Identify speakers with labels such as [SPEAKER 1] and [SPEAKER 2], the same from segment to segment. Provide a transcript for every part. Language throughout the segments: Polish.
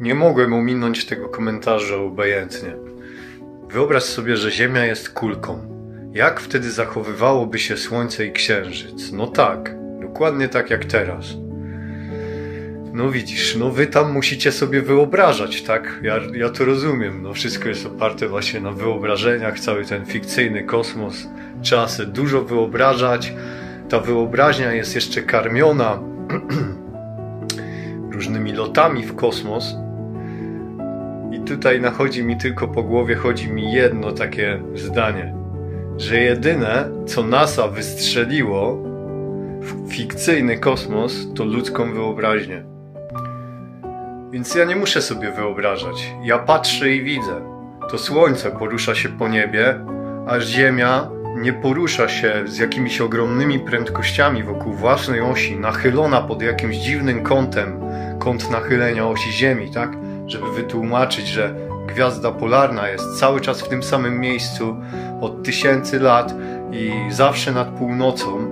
[SPEAKER 1] Nie mogłem ominąć tego komentarza obojętnie. Wyobraź sobie, że Ziemia jest kulką. Jak wtedy zachowywałoby się Słońce i Księżyc? No tak, dokładnie tak jak teraz. No widzisz, no wy tam musicie sobie wyobrażać, tak? Ja, ja to rozumiem, no wszystko jest oparte właśnie na wyobrażeniach, cały ten fikcyjny kosmos. Sobie dużo wyobrażać. Ta wyobraźnia jest jeszcze karmiona różnymi lotami w kosmos. Tutaj nachodzi mi tylko po głowie, chodzi mi jedno takie zdanie, że jedyne, co NASA wystrzeliło w fikcyjny kosmos, to ludzką wyobraźnię. Więc ja nie muszę sobie wyobrażać. Ja patrzę i widzę. To słońce porusza się po niebie, a Ziemia nie porusza się z jakimiś ogromnymi prędkościami wokół własnej osi, nachylona pod jakimś dziwnym kątem, kąt nachylenia osi Ziemi, tak? Żeby wytłumaczyć, że gwiazda polarna jest cały czas w tym samym miejscu od tysięcy lat i zawsze nad północą,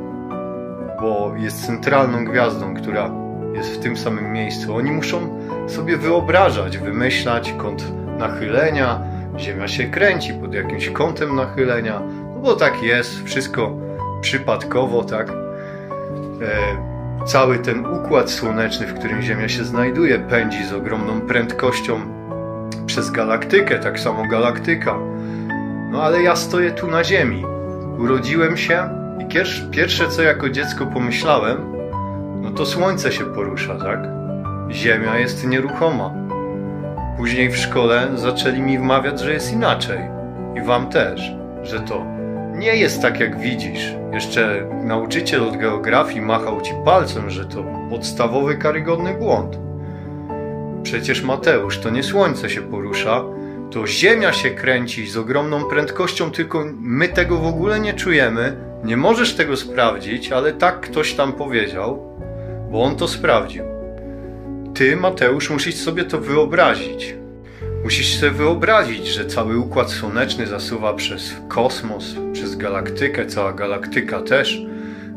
[SPEAKER 1] bo jest centralną gwiazdą, która jest w tym samym miejscu. Oni muszą sobie wyobrażać, wymyślać kąt nachylenia, Ziemia się kręci pod jakimś kątem nachylenia, no bo tak jest, wszystko przypadkowo, tak. E, cały ten układ słoneczny, w którym Ziemia się znajduje, pędzi z ogromną prędkością przez galaktykę, tak samo galaktyka. No ale ja stoję tu na Ziemi. Urodziłem się i pierwsze co jako dziecko pomyślałem, no to Słońce się porusza, tak? Ziemia jest nieruchoma. Później w szkole zaczęli mi wmawiać, że jest inaczej. I wam też, że to nie jest tak, jak widzisz. Jeszcze nauczyciel od geografii machał ci palcem, że to podstawowy, karygodny błąd. Przecież Mateusz, to nie słońce się porusza, to Ziemia się kręci z ogromną prędkością, tylko my tego w ogóle nie czujemy. Nie możesz tego sprawdzić, ale tak ktoś tam powiedział, bo on to sprawdził. Ty, Mateusz, musisz sobie to wyobrazić. Musisz sobie wyobrazić, że cały układ słoneczny zasuwa przez kosmos, przez galaktykę, cała galaktyka też.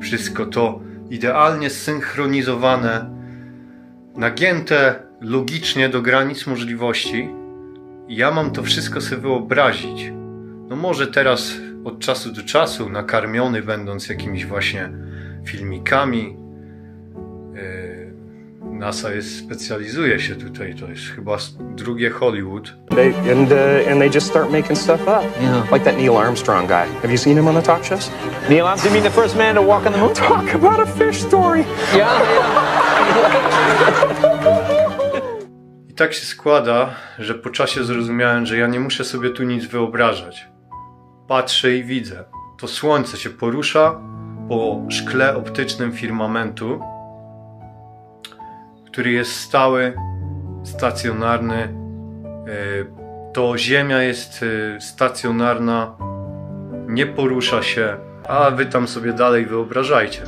[SPEAKER 1] Wszystko to idealnie zsynchronizowane, nagięte logicznie do granic możliwości. Ja mam to wszystko sobie wyobrazić. No może teraz od czasu do czasu nakarmiony będąc jakimiś właśnie filmikami, NASA jest, specjalizuje się tutaj, to jest chyba drugie Hollywood.
[SPEAKER 2] They, and, uh, and they just start making stuff up.
[SPEAKER 3] Yeah.
[SPEAKER 2] Like that Neil Armstrong guy. Have you seen him on the talk shows?
[SPEAKER 3] Neil Armstrong, you mean the first man to walk on the moon?
[SPEAKER 2] Talk about a fish story.
[SPEAKER 3] Yeah,
[SPEAKER 1] I tak się składa, że po czasie zrozumiałem, że ja nie muszę sobie tu nic wyobrażać. Patrzę i widzę. To słońce się porusza po szkle optycznym firmamentu, który jest stały, stacjonarny. E, to Ziemia jest e, stacjonarna, nie porusza się, a wy tam sobie dalej wyobrażajcie.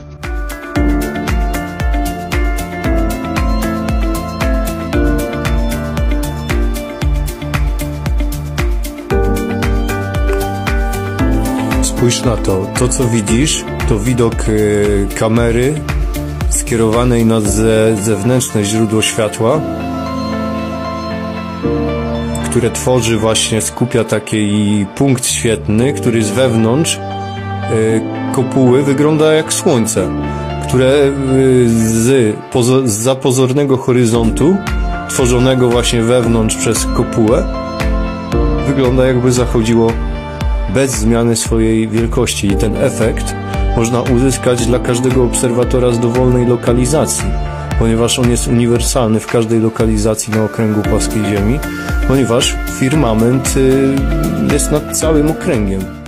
[SPEAKER 1] Spójrz na to. To, co widzisz, to widok e, kamery skierowanej na ze zewnętrzne źródło światła, które tworzy właśnie, skupia taki punkt świetny, który z wewnątrz y, kopuły wygląda jak słońce, które y, z, pozo z zapozornego horyzontu, tworzonego właśnie wewnątrz przez kopułę, wygląda jakby zachodziło bez zmiany swojej wielkości. I ten efekt można uzyskać dla każdego obserwatora z dowolnej lokalizacji, ponieważ on jest uniwersalny w każdej lokalizacji na okręgu płaskiej Ziemi, ponieważ firmament y, jest nad całym okręgiem.